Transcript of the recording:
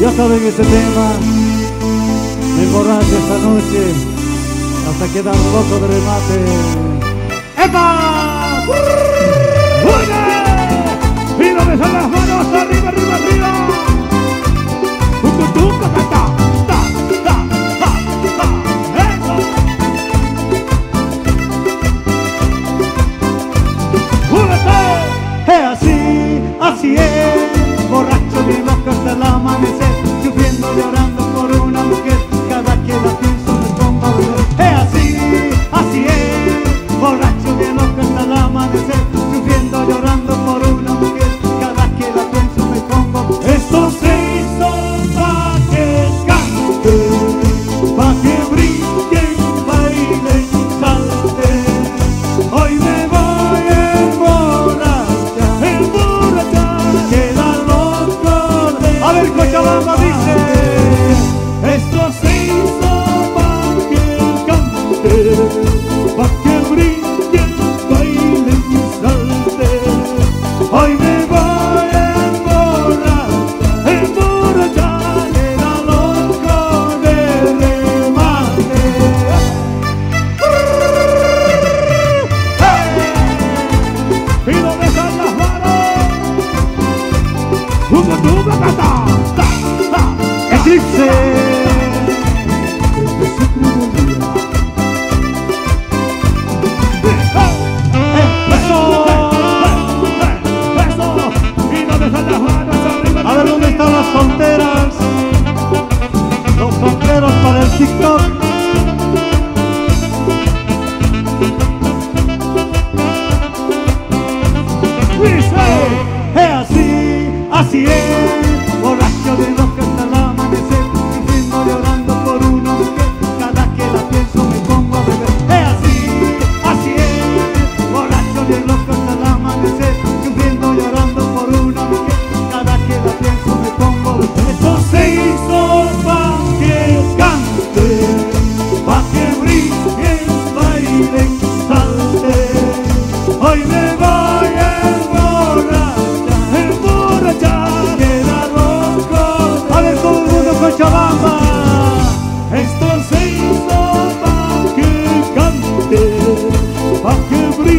Ya saben este tema, me emborracho esta noche hasta quedar loco de remate. ¡Epa! ¡Oiga! ¡Y no me las manos! ¡Arriba, arriba, arriba! ¡Tucutuca, A ver, Cochabamba dice, esto se hizo para que cante. Cristo. É assim a ciência.